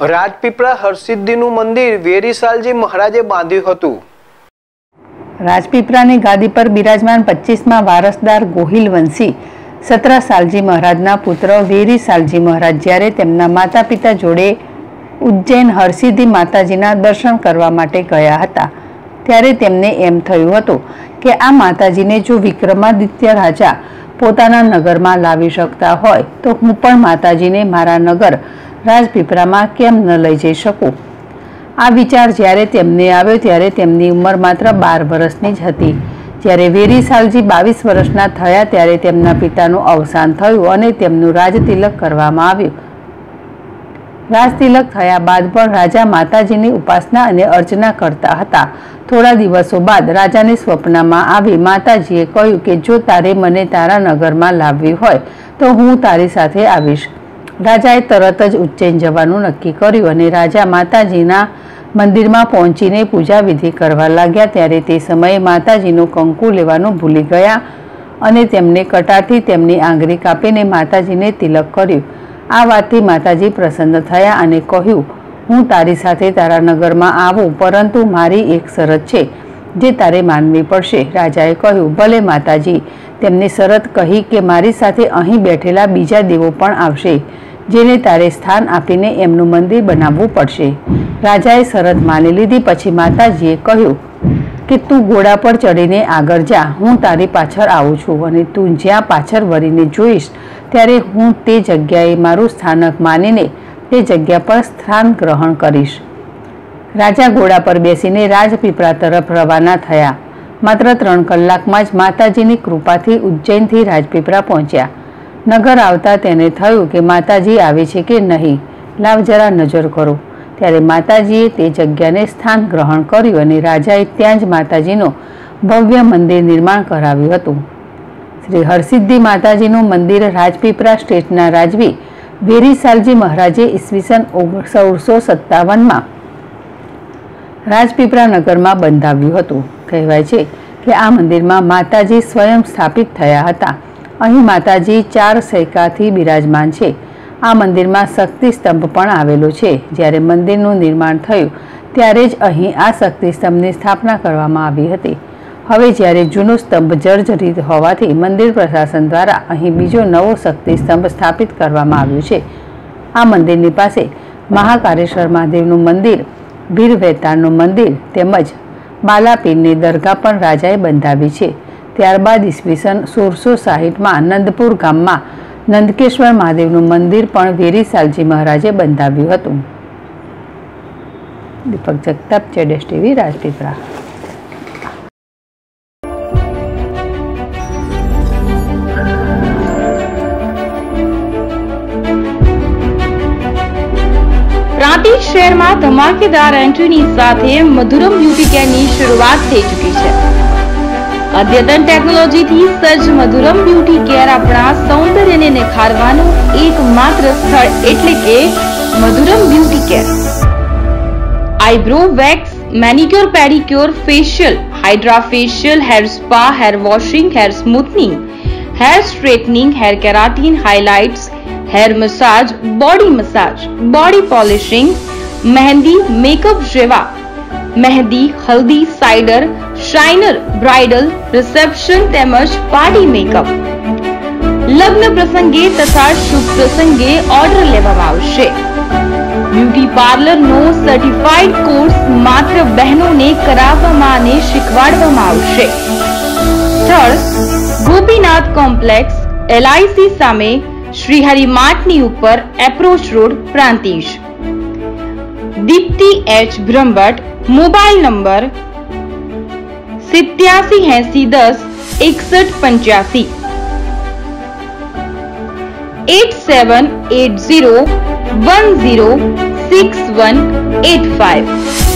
રાજપીપળા હરસિદ્ધિનું મંદિર વેરીસાલજી મહારાજે બાંધ્યું હતું. રાજપીપળાની ગાદી પર બિરાજમાન પચીસમાં વારસદાર ગોહિલ વંશી સતરા સાલજી મહારાજના પુત્ર વેરી સાલજી મહારાજ જ્યારે તેમના માતા પિતા જોડે ઉજ્જૈન હરસિદ્ધિ માતાજીના દર્શન કરવા માટે ગયા હતા, ત્યારે તેમને એમ થયું હતું કે આ માતાજીને જો વિક્રમાદિત્ય રાજા પોતાના નગરમાં લાવી શકતા હોય તો હું પણ માતાજીને મારા નગર રાજપીપળામાં કેમ ન લઈ જઈ શકું? આ વિચાર જ્યારે તેમને આવ્યો ત્યારે તેમની ઉંમર માત્ર બાર વર્ષની જ હતી. જ્યારે વેરી સાલજી બાવીસ વર્ષના થયા ત્યારે તેમના પિતાનું અવસાન થયું અને તેમનું રાજતિલક કરવામાં આવ્યું. રાજતિલક થયા બાદ પણ રાજા માતાજીની ઉપાસના અને અર્ચના કરતા હતા. થોડા દિવસો બાદ રાજાને સ્વપ્નમાં આવી માતાજીએ કહ્યું કે, જો તારે મને તારા નગરમાં લાવવી હોય, તો હું તારી સાથે આવીશ. રાજાએ તરત જ ઉજ્જૈન જવાનું નક્કી કર્યું અને રાજા માતાજીના મંદિરમાં પહોંચીને પૂજા વિધિ કરવા લાગ્યા. ત્યારે તે સમયે માતાજીનું કંકુ લેવાનું ભૂલી ગયા અને તેમને કટારથી તેમની આંગળી કાપીને માતાજીને તિલક કર્યું. આ વાતથી માતાજી પ્રસન્ન થયા અને કહ્યું, હું તારી સાથે તારા નગરમાં આવું, પરંતુ મારી એક શરત છે, જે તારે માનવી પડશે. રાજાએ કહ્યું, ભલે માતાજી, તેમને શરત કહી કે મારી સાથે અહીં બેઠેલા બીજા દેવો પણ આવશે, જેને તારે સ્થાન આપીને એમનું મંદિર બનાવવું પડશે. રાજાએ શરત માની લીધી, પછી માતાજીએ કહ્યું, કે તું ઘોડા પર ચડીને આગળ જા, હું તારી પાછળ આવું છું અને તું જ્યાં પાછળ વળીને જોઈશ ત્યારે હું તે જગ્યાએ મારું સ્થાનક માનીને તે જગ્યા પર સ્થાન ગ્રહણ કરીશ. રાજા ઘોડા પર બેસીને રાજપીપળા તરફ રવાના થયા. માત્ર ત્રણ કલાકમાં જ માતાજીની કૃપાથી ઉજ્જૈનથી રાજપીપળા પહોંચ્યા. નગર આવતા તેને થયું કે માતાજી આવે છે કે નહીં, લાવ જરા નજર કરો. ત્યારે માતાજીએ તે જગ્યાને સ્થાન ગ્રહણ કર્યું અને રાજાએ ત્યાં જ માતાજીનું ભવ્ય મંદિર નિર્માણ કરાવ્યું હતું. શ્રી હરસિદ્ધિ માતાજીનું મંદિર રાજપીપળા સ્ટેટના રાજવી વેરીસાલજી મહારાજે ઈસવીસન સોળસો સત્તાવનમાં રાજપીપળા નગરમાં બંધાવ્યું હતું. કહેવાય છે કે આ મંદિરમાં માતાજી સ્વયં સ્થાપિત થયા હતા. અહીં માતાજી ચાર સૈકાથી બિરાજમાન છે. આ મંદિરમાં શક્તિ સ્તંભ પણ આવેલો છે. જ્યારે મંદિરનું નિર્માણ થયું, ત્યારે જ અહીં આ શક્તિ સ્તંભની સ્થાપના કરવામાં આવી હતી. હવે જ્યારે જૂનો સ્તંભ જર્જરિત હોવાથી મંદિર પ્રશાસન દ્વારા અહીં બીજો નવો શક્તિ સ્તંભ સ્થાપિત કરવામાં આવ્યું છે. આ મંદિરની પાસે મહાકારેશ્વર મહાદેવનું મંદિર, ભીર વેતાળનું મંદિર તેમજ બાલાપીરની દરગાહ પણ રાજાએ બંધાવી છે. ત્યારબાદ ઈસવીસન સોળસો સાહીઠમાં નંદપુર ગામમાં નંદકેશ્વર મહાદેવનું મંદિર પણ વેરી સાલજી મહારાજે બંધાવ્યું હતું. દીપક જગતાપ ચેડેશ ટીવી, રાજપીપળા. પ્રાંતિજ શહેરમાં ધમાકેદાર એન્ટ્રીની સાથે મધુરમ બ્યુટી કેરની શરૂઆત થઈ ચૂકી છે. અદ્યતન ટેકનોલોજીથી સજ્જ મધુરમ બ્યુટી કેર આપણા સૌંદર્યને નિખારવાનું એકમાત્ર સ્થળ એટલે કે Madhuram beauty care eyebrow wax manicure pedicure facial hydra facial hair spa hair washing hair smoothening hair straightening hair keratin highlights hair massage body massage body polishing mehndi makeup જેવા મહેંદી હલ્દી cider shiner bridal reception તેમજ party makeup લગ્ન પ્રસંગે તથા શુભ પ્રસંગે order લેવામાં આવશે beauty parlour નો certified course માત્ર બહેનોને કરાવવામાં અને શીખવાડવામાં આવશે સ્થળ ગોપીનાથ કોમ્પ્લેક્સ એલઆઈસી સામે શ્રીહરિ માર્ટની ઉપર approach road Prantish Deepti H Brahmbhatt mobile number સિત્યાસી એસી દસ એકસઠ પંચ્યાસી eight seven eight zero one zero six one eight five